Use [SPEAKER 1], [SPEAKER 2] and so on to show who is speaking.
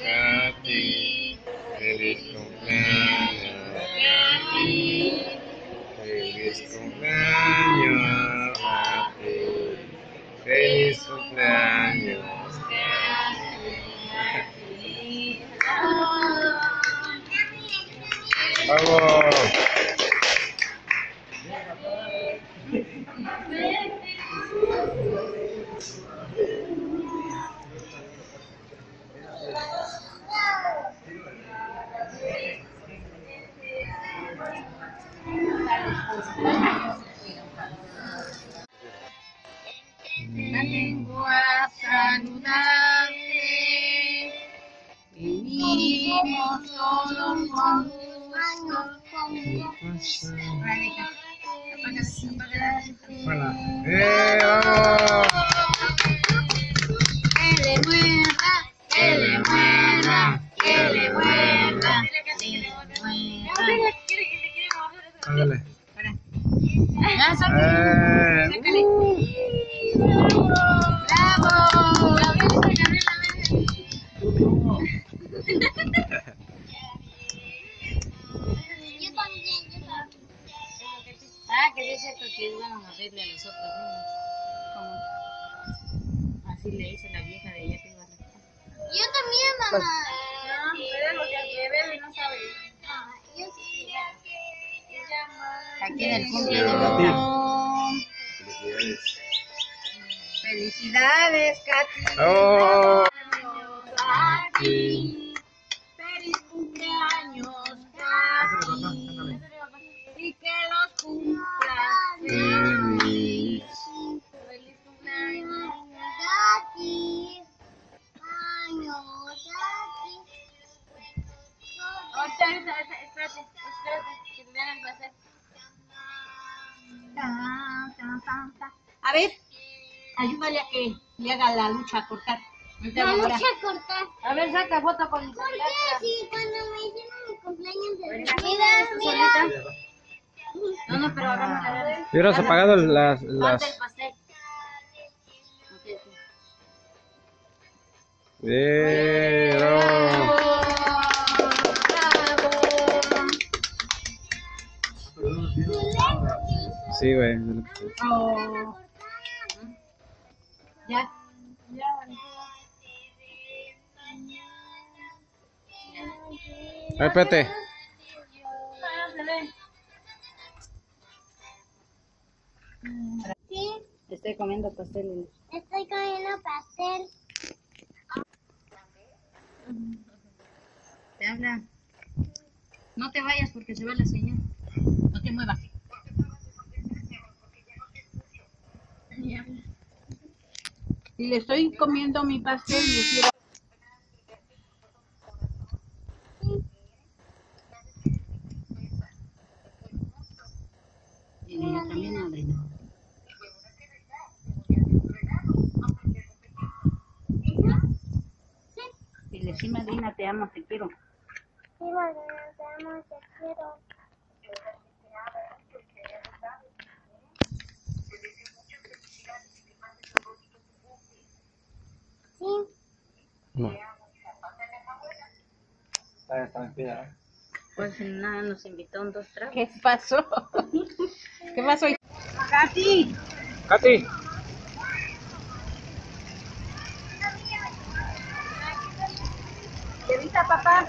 [SPEAKER 1] Katy. Feliz cumpleaños, Katy. Feliz cumpleaños, Katy. Feliz cumpleaños, ¡Vamos!
[SPEAKER 2] Vengo Todos con
[SPEAKER 1] ¡eh, vamos!
[SPEAKER 2] Que le muerda, que le muerda, que le muerda, que le muerda.
[SPEAKER 1] Ándale.
[SPEAKER 2] Ya, Ah, que sí es cierto que a los otros niños. Como así le dice la vieja de ella que iba a rezar.
[SPEAKER 3] Yo también, mamá.
[SPEAKER 2] No, pero lo que bebe no sabe.
[SPEAKER 3] Ah, yo sí.
[SPEAKER 2] Aquí en el cumple de. Felicidades, Katy.
[SPEAKER 1] ¡Oh!
[SPEAKER 2] Katy. Espérate, espérate, que te el. A ver, ayúdale a que le haga la lucha a cortar.
[SPEAKER 3] La lucha a cortar.
[SPEAKER 2] A ver, saca foto con
[SPEAKER 3] ¿Por qué? Sí, cuando me hicieron mi cumpleaños de
[SPEAKER 2] Mira,
[SPEAKER 3] Mira, mira.
[SPEAKER 2] No, no, pero hagamos la verdad.
[SPEAKER 1] Has apagado las... Las...
[SPEAKER 2] el pastel.
[SPEAKER 1] ¡Eh! Sí, güey.
[SPEAKER 2] Oh. Ya. Ya.
[SPEAKER 1] Ay, espérate.
[SPEAKER 3] Sí,
[SPEAKER 2] Estoy comiendo pastel.
[SPEAKER 3] estoy comiendo pastel.
[SPEAKER 2] Te habla. No te vayas porque se va la señal. No te muevas.
[SPEAKER 4] Le estoy comiendo mi pastel y quiero.
[SPEAKER 2] Dile, sí, Madrina, te amo, te quiero.
[SPEAKER 3] Sí, Marina, te amo, te quiero. Sí,
[SPEAKER 1] No.
[SPEAKER 2] Pues nada, nos invitó un dos tragos.
[SPEAKER 4] ¿Qué pasó? ¿Qué pasó?
[SPEAKER 2] ¡Katy!
[SPEAKER 1] ¡Katy!
[SPEAKER 4] ¿Qué viste, papá?